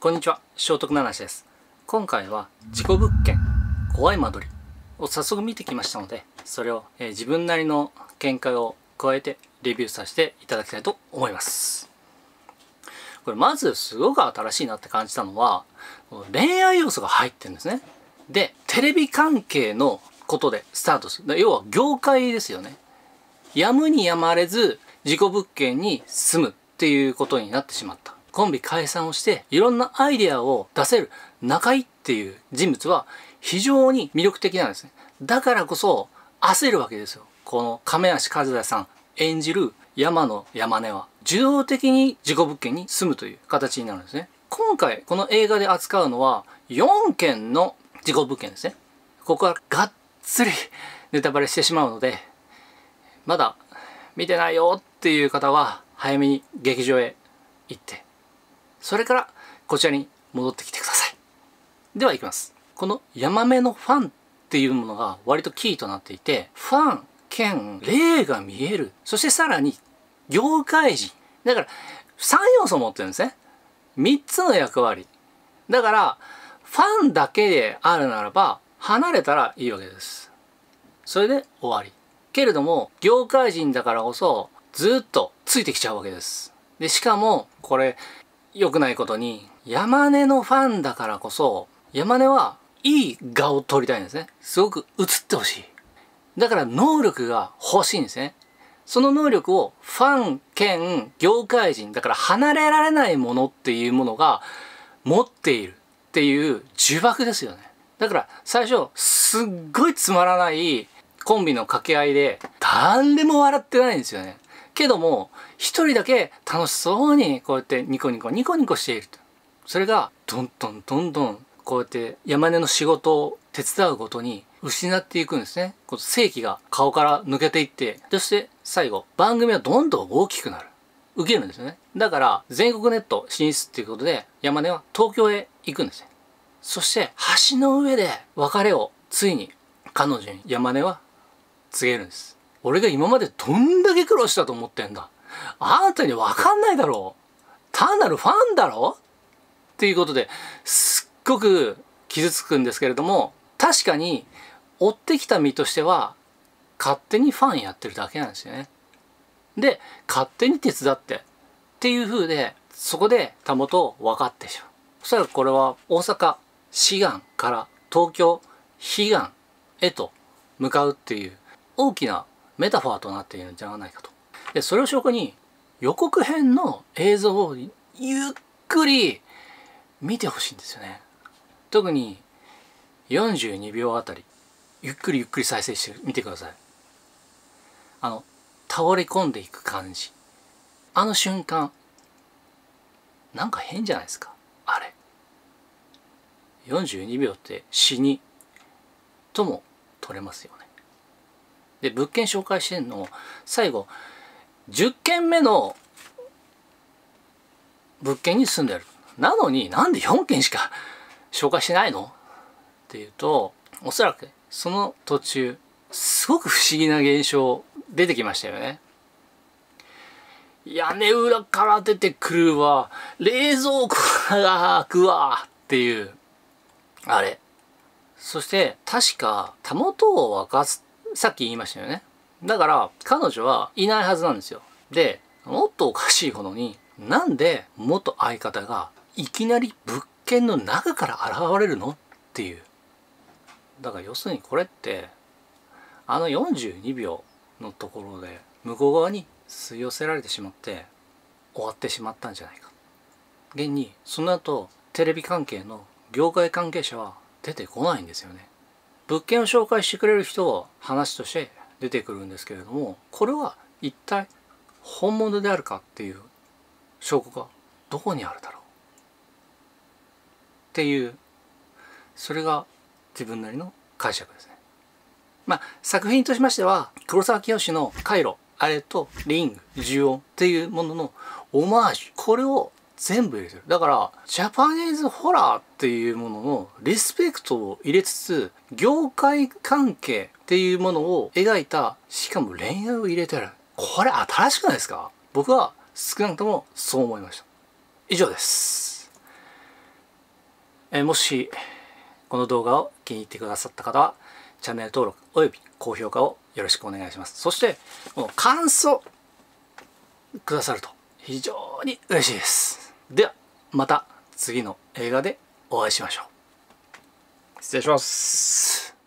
こんにちは、聖徳七瀬です。今回は事故物件、怖い間取りを早速見てきましたので、それを、えー自分なりの見解を加えてレビューさせていただきたいと思います。これまずすごく新しいなって感じたのは、恋愛要素が入ってるんですね。で、テレビ関係のことでスタートする。要は業界ですよね。やむにやまれず事故物件に住むっていうことになってしまった。コンビ解散をしていろんなアイデアを出せる中井っていう人物は非常に魅力的なんですね。だからこそ焦るわけですよ。この亀梨和也さん演じる山野山根は受動的に事故物件に住むという形になるんですね。今回この映画で扱うのは4件の事故物件ですね。ここはがっつりネタバレしてしまうのでまだ見てないよっていう方は早めに劇場へ行ってそれからこちらに戻ってきてください。では行きます。このヤマメのファンっていうものが割とキーとなっていてファン兼霊が見える。そしてさらに業界人。だから3要素持ってるんですね。3つの役割。だからファンだけであるならば離れたらいいわけです。それで終わり。けれども業界人だからこそずっとついてきちゃうわけです。でしかもこれ良くないことに山根のファンだからこそ山根はいい画を撮りたいんですね。すごく映ってほしい。だから能力が欲しいんですね。その能力をファン兼業界人だから離れられないものっていうものが持っているっていう呪縛ですよね。だから最初すっごいつまらないコンビの掛け合いで誰も笑ってないんですよね。けども一人だけ楽しそうにこうやってニコニコニコニコしていると。それがどんどんどんどんこうやって山根の仕事を手伝うごとに失っていくんですね。こう正気が顔から抜けていってそして最後番組はどんどん大きくなる。受けるんですよね。だから全国ネット進出っていうことで山根は東京へ行くんですね。そして橋の上で別れをついに彼女に山根は告げるんです。俺が今までどんだけ苦労したと思ってんだ。あなたに分かんないだろう。単なるファンだろっていうことですっごく傷つくんですけれども確かに追ってきた身としては勝手にファンやってるだけなんですよね。で勝手に手伝ってっていう風でそこでたもと分かってしまう。そしたらこれは大阪志願から東京悲願へと向かうっていう大きなメタファーとなっているんじゃないかと。でそれを証拠に予告編の映像をゆっくり見てほしいんですよね。特に42秒あたりゆっくりゆっくり再生してみてください。あの倒れ込んでいく感じあの瞬間なんか変じゃないですか？あれ42秒って死にとも取れますよねで物件紹介してんの最後10件目の物件に住んでる。なのになんで4件しか紹介してないの？っていうとおそらくその途中すごく不思議な現象出てきましたよね。屋根裏から出てくるわ。冷蔵庫が開くわっていうあれ。そして確かたもとを沸かすさっき言いましたよね。だから彼女はいないはずなんですよ。でもっとおかしいほどになんで元相方がいきなり物件の中から現れるのっていう。だから要するにこれってあの42秒のところで向こう側に吸い寄せられてしまって終わってしまったんじゃないか。現にその後テレビ関係の業界関係者は出てこないんですよね。物件を紹介してくれる人は話として出てくるんですけれどもこれは一体本物であるかっていう証拠がどこにあるだろう？っていうそれが自分なりの解釈ですね。まあ作品としましては黒沢清の「回路」あれと「リング」「呪音」っていうもののオマージュこれを全部入れてる。だから、ジャパニーズホラーっていうもののリスペクトを入れつつ、業界関係っていうものを描いた、しかも恋愛を入れてる。これ新しくないですか？僕は少なくともそう思いました。以上です。えもし、この動画を気に入ってくださった方は、チャンネル登録および高評価をよろしくお願いします。そして、この感想くださると非常に嬉しいです。ではまた次の映画でお会いしましょう。失礼します。